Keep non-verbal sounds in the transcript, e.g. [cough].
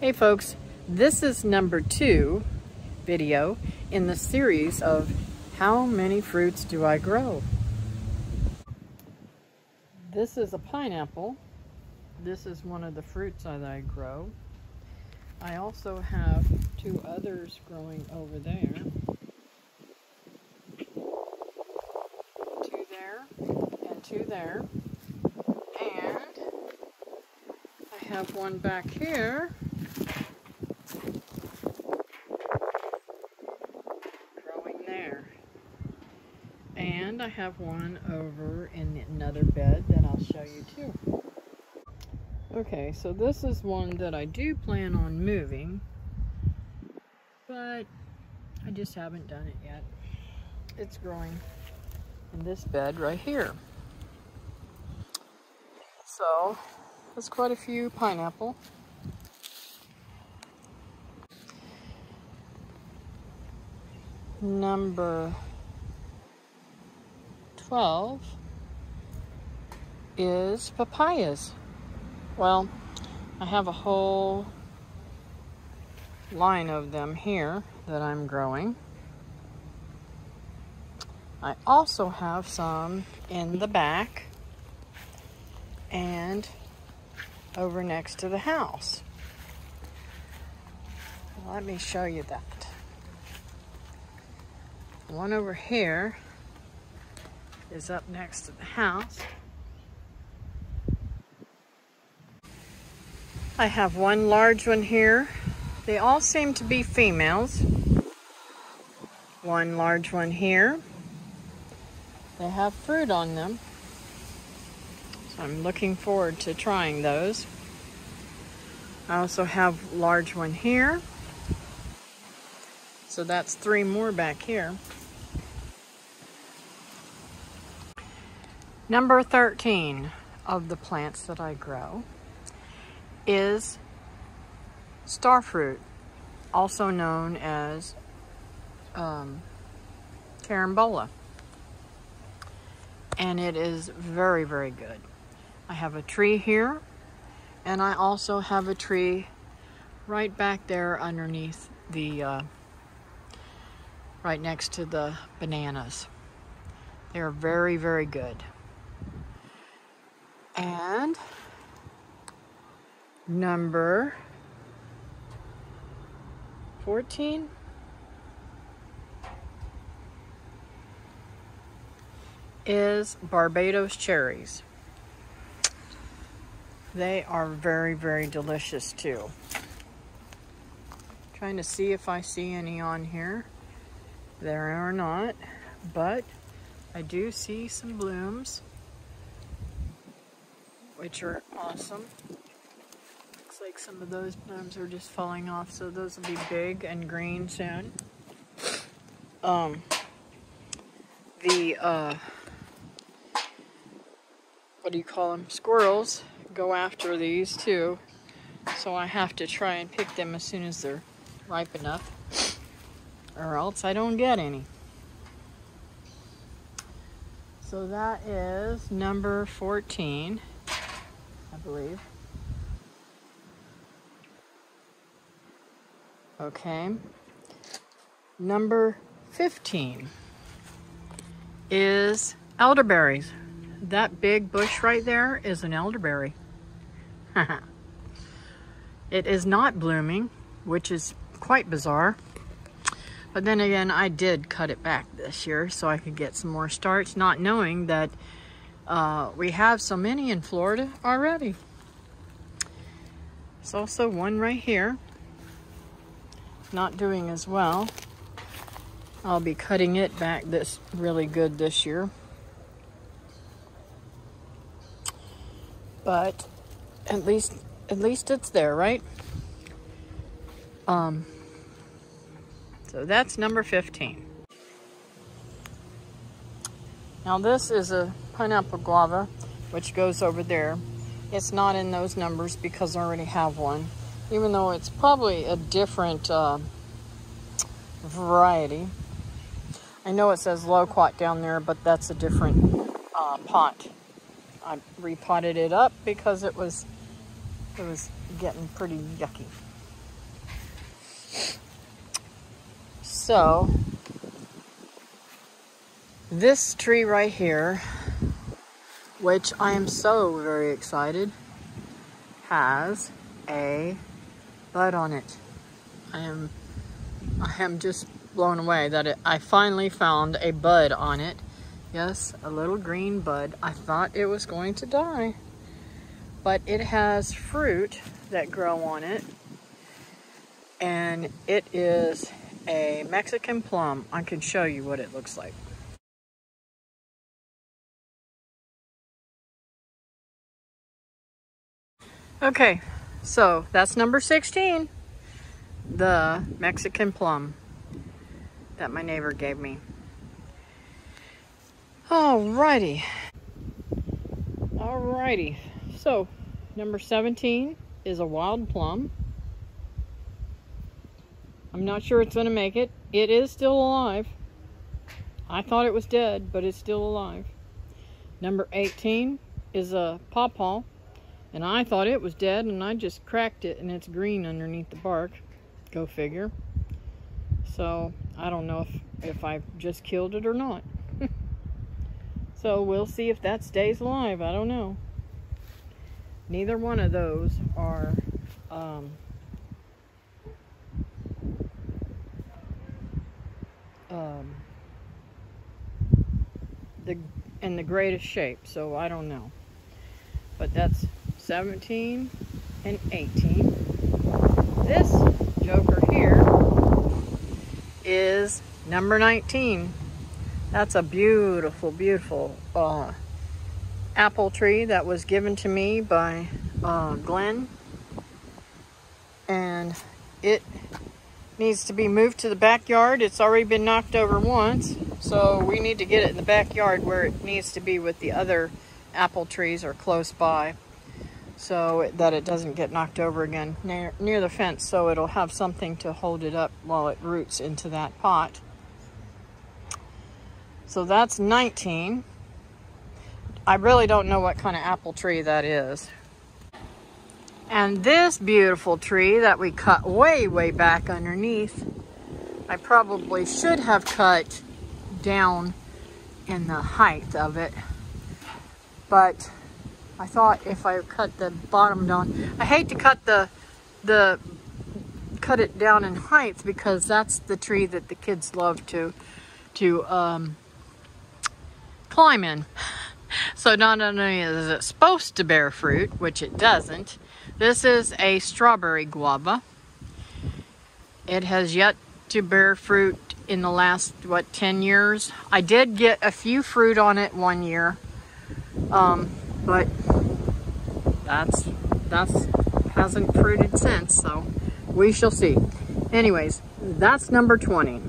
Hey folks, this is number two video in the series of how many fruits do I grow? This is a pineapple. This is one of the fruits that I grow. I also have two others growing over there. Two there and two there. And I have one back here I have one over in another bed that I'll show you too. Okay, so this is one that I do plan on moving, but I just haven't done it yet. It's growing in this bed right here. So, that's quite a few pineapple. Number 12 is papayas. Well, I have a whole line of them here that I'm growing. I also have some in the back and over next to the house. Let me show you that. One over here is up next to the house. I have one large one here. They all seem to be females. One large one here. They have fruit on them. So I'm looking forward to trying those. I also have large one here. So that's three more back here. Number 13 of the plants that I grow is starfruit, also known as um, carambola. And it is very, very good. I have a tree here, and I also have a tree right back there underneath the, uh, right next to the bananas. They're very, very good. And number 14 is Barbados cherries. They are very, very delicious too. Trying to see if I see any on here. There are not, but I do see some blooms which are awesome. Looks like some of those blooms are just falling off, so those will be big and green soon. Um, the, uh, what do you call them? Squirrels go after these too, so I have to try and pick them as soon as they're ripe enough, or else I don't get any. So that is number 14 believe. Okay. Number 15 is elderberries. That big bush right there is an elderberry. [laughs] it is not blooming, which is quite bizarre. But then again, I did cut it back this year so I could get some more starts, not knowing that uh, we have so many in Florida already. There's also one right here. Not doing as well. I'll be cutting it back this really good this year. But at least at least it's there, right? Um so that's number 15. Now this is a pineapple guava, which goes over there. It's not in those numbers because I already have one, even though it's probably a different uh, variety. I know it says loquat down there, but that's a different uh, pot. I repotted it up because it was it was getting pretty yucky. So, this tree right here, which I am so very excited, has a bud on it. I am, I am just blown away that it, I finally found a bud on it. Yes, a little green bud. I thought it was going to die, but it has fruit that grow on it, and it is a Mexican plum. I can show you what it looks like. Okay, so that's number 16, the Mexican plum that my neighbor gave me. Alrighty. Alrighty. So, number 17 is a wild plum. I'm not sure it's to make it. It is still alive. I thought it was dead, but it's still alive. Number 18 is a pawpaw. And I thought it was dead, and I just cracked it, and it's green underneath the bark. Go figure. So, I don't know if, if I just killed it or not. [laughs] so, we'll see if that stays alive. I don't know. Neither one of those are... Um, um, the in the greatest shape, so I don't know. But that's 17 and 18. This joker here is number 19. That's a beautiful, beautiful uh, apple tree that was given to me by uh, Glenn. And it needs to be moved to the backyard. It's already been knocked over once. So we need to get it in the backyard where it needs to be with the other apple trees or close by so that it doesn't get knocked over again near, near the fence so it'll have something to hold it up while it roots into that pot. So that's 19. I really don't know what kind of apple tree that is. And this beautiful tree that we cut way, way back underneath, I probably should have cut down in the height of it. But I thought if I cut the bottom down, I hate to cut the, the, cut it down in height because that's the tree that the kids love to, to um, climb in. So not only is it supposed to bear fruit, which it doesn't, this is a strawberry guava. It has yet to bear fruit in the last, what, 10 years. I did get a few fruit on it one year, um, but that's that's hasn't fruited since so we shall see. Anyways that's number 20